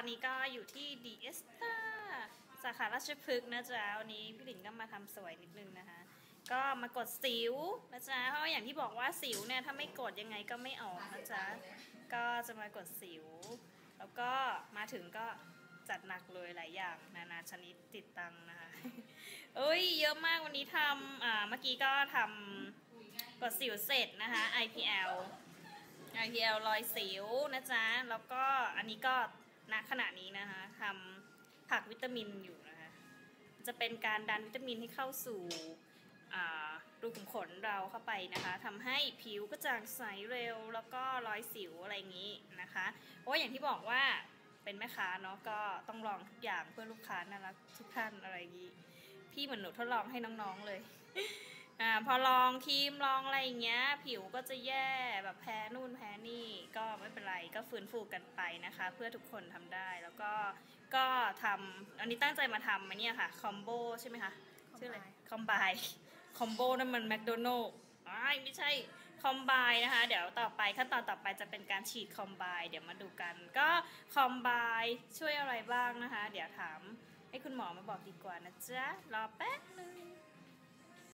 อนนี้ก็อยู่ที่ดีเอสตาสาขาราชพฤกษ์นะจ๊ะวันนี้พี่หลินก็มาทำสวยนิดนึงนะคะ ก็มากดสิวนะจ๊ะเพราะอย่างที่บอกว่าสิวเนี่ยถ้าไม่กดยังไงก็ไม่ออกนะจ๊ะก็จะมากดสิว แล้วก็มาถึงก็จัดหนักเลยหลายอย่าง นานาชนิดติดตังนะคะเอ้ยเยอะมากวันนี้ทำอ่าเมื่อกี้ก็ทำกดสิวเสร็จนะคะ IPL IPL รอยสิวนะจ๊ะ แล้วก็อันนี้ก็ ณขณะนี้นะคะทำผักวิตามินอยู่นะคะ จะเป็นการดันวิตามินให้เข้าสู่รูขุมขนเราเข้าไปนะคะทำให้ผิวกระจ่างใสเร็ว แล้วก็รอยสิวอะไรอย่างนี้นะคะเพราะว่าอย่างที่บอกว่าเป็นแม่ค้าเนาะก็ต้องลองทุกอย่างเพื่อลูกค้าน่ารักทุกท่านอะไรอย่างนี้ พี่เหมือนหนูทดลองให้น้องๆเลย อ่าพอลองครีมลองอะไรอย่างเงี้ย ผิวก็จะแย่แบบแพ้นู่นแพ้นี่ก็ไม่เป็นไรก็ฟื้นฟูกันไปนะคะ เพื่อทุกคนทำได้แล้วก็ก็ทำอันนี้ตั้งใจมาทำมาเนี่ยค่ะคอมโบใช่ไหมคะชื่ออะไรคอมไบคอมโบนั่นมันแมคโดนัลล์ไม่ใช่คอมไบนะคะ เดี๋ยวต่อไปขั้นตอนต่อไปจะเป็นการฉีดคอมไบเดี๋ยวมาดูกัน ก็คอมไบช่วยอะไรบ้างนะคะ เดี๋ยวถามให้คุณหมอมาบอกดีกว่านะจ๊ะรอแป๊บนึง